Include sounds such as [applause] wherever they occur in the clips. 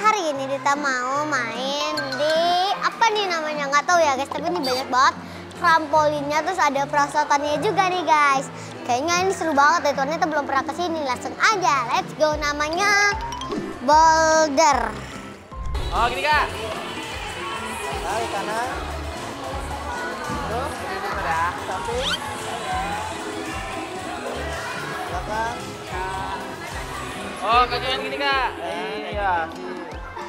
hari ini kita mau main di apa nih namanya nggak tahu ya guys tapi ini banyak banget trampolinnya terus ada perasatannya juga nih guys kayaknya ini seru banget deh ternyata belum pernah ke sini langsung aja let's go namanya boulder Oh gini kak. Tarik kanan. Terus hidup udah. Samping. Belakang. Oh kaki yang gini kak. Iya.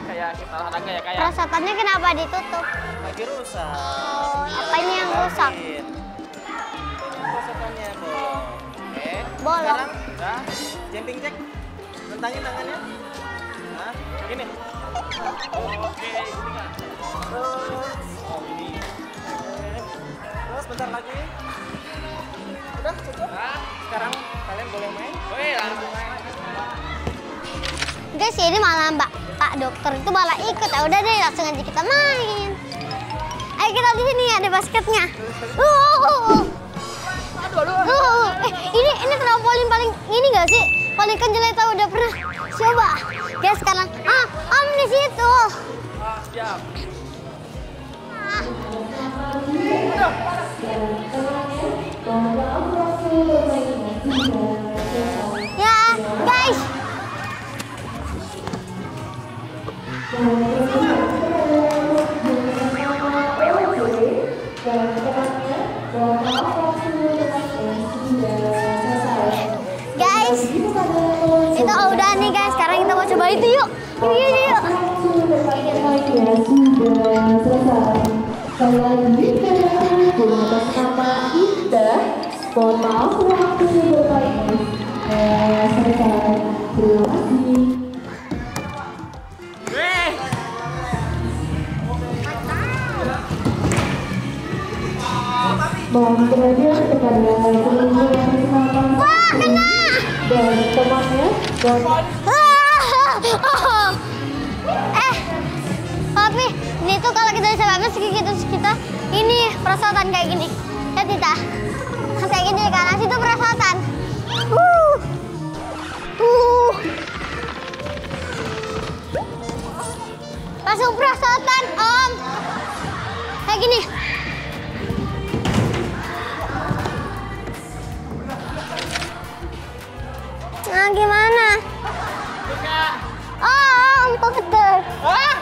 Kayak kita olahraga ya kayak. perasatannya kenapa ditutup Lagi rusak. oh apa ini yang rusak Rapiin. Rusakannya bolong. Oke. Bolong. Sekarang udah. Jumping jack. Tentangin tangannya. Nah, Gini. Oke gini kak. terus. Oh ini. Terus bentar lagi. Udah cukup. Nah, Sekarang kalian boleh main. woi langsung main. Guys ini malah mbak. Pak dokter itu malah ikut. Ya udah deh langsung aja kita main. Ayo kita di sini ada basketnya. Uh, uh, uh. Uh, uh. eh ini ini trampolin paling ini gak sih? Paling kenceng kita udah pernah coba. Guys sekarang. Ah om di situ. Ah. Siap. Guys itu udah nih guys sekarang kita mau coba itu yuk yuk yuk. Mohon maaf waktu Ibu. Eh, selesai. Terima kasih. Kepada yang dan temannya dan Ah! eh tapi ini tuh kalau kita bisa bagus gitu kita ini perasaan kayak gini. Ya kita. Kayak gini kan situ perasaan uh uh langsung perasaan om. Kayak gini nah gimana Buka. Oh, om betul. Ah.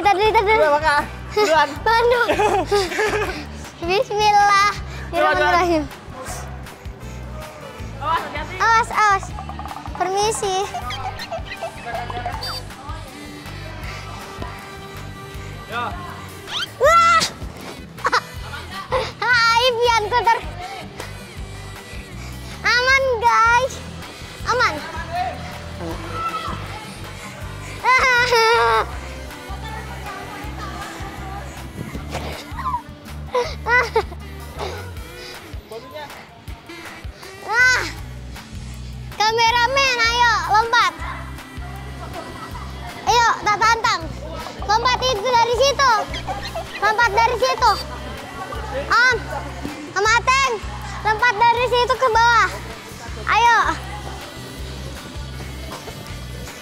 Dulu, itu dulu. Dua kak. Duluan. [laughs] Bandung. [laughs] Bismillah. Bismillahirrahmanirrahim. Awas hati-hati. Awas, awas. Permisi. Yo. Wah! [laughs] Hai, pian ter. Aman, guys. Aman.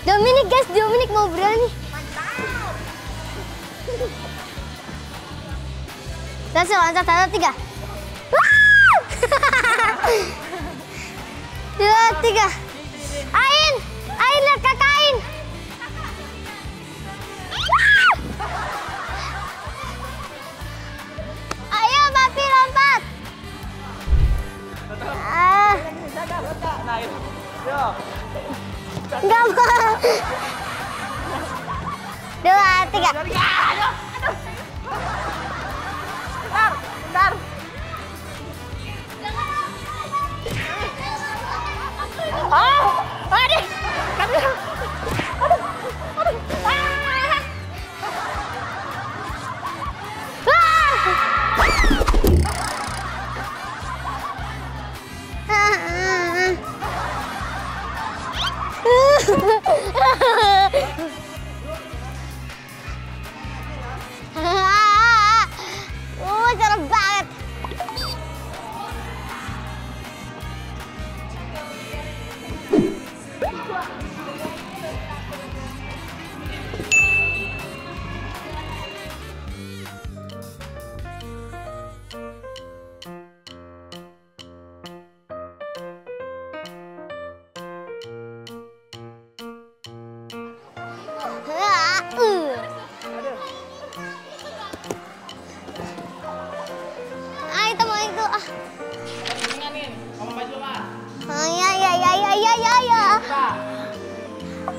Dominic guys, Dominic mau berani. Mantap. Langsung loncat satu tiga. [laughs] Dua tiga. Ain, Ain lihat kakak Ain. Ayo papi lompat. Ah. Enggak mau. đưa tất cả à?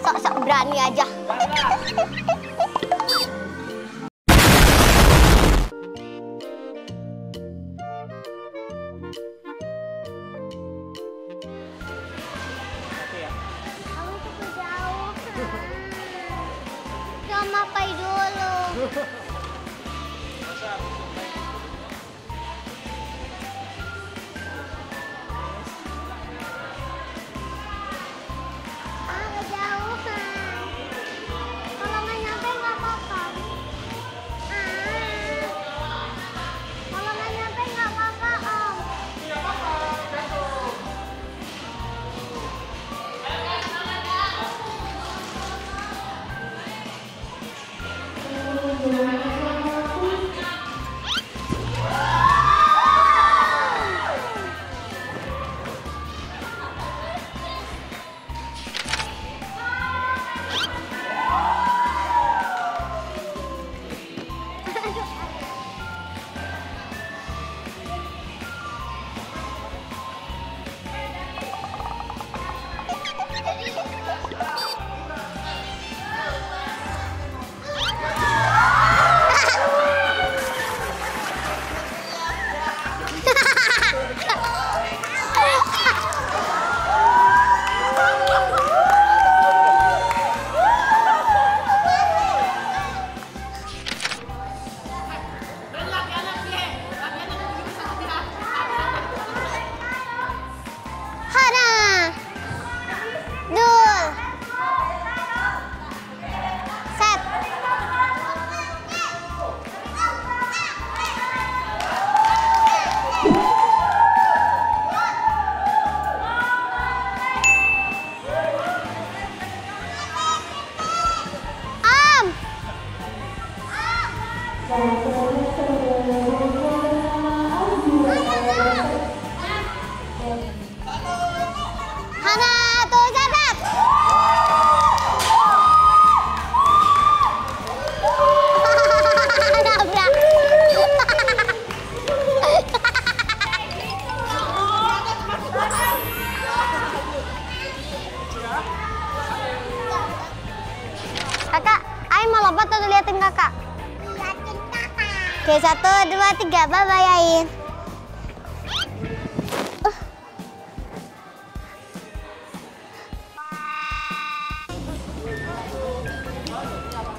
sok-sok berani aja.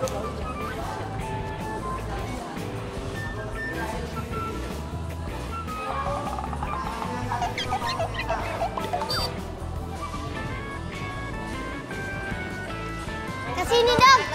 Ke sini dong.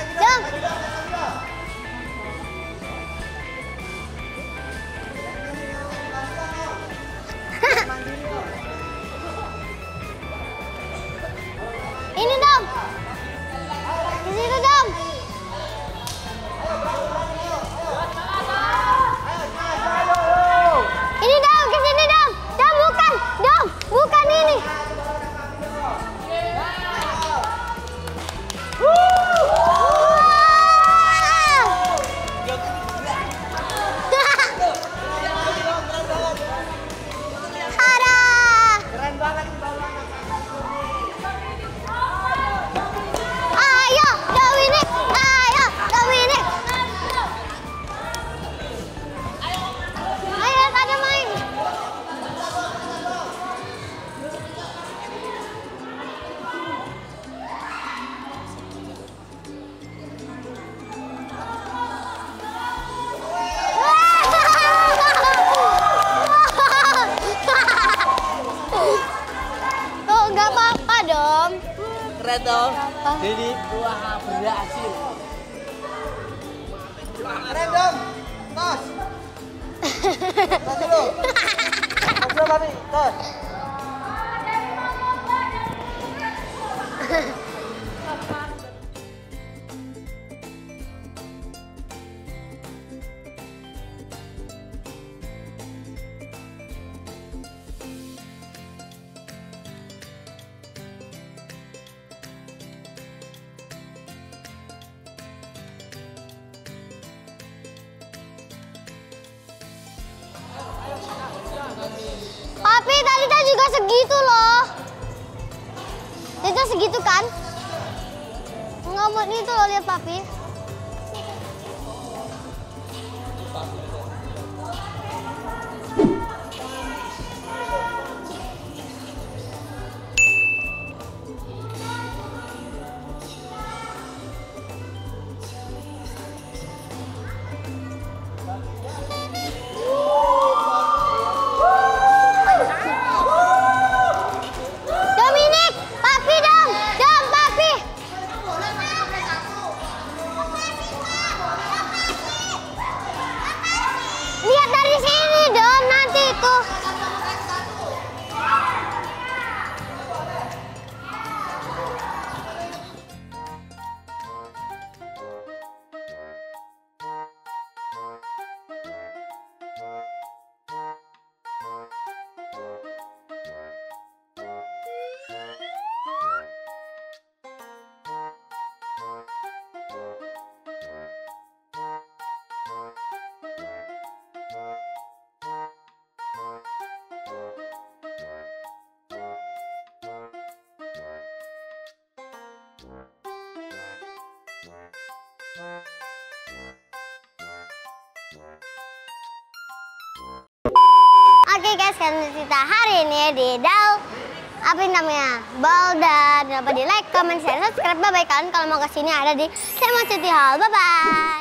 Jadi wah berhasil. Keren dong. Tos. Tos dulu. Tos dulu, Papi. Tos. Mau itu loh lihat papi. Oke guys, kan cerita hari ini di Dal apa namanya? Balda. Jangan lupa di like, comment, share, subscribe. Bye bye kalian kalau mau ke sini ada di Mau Cuti Hall. Bye bye.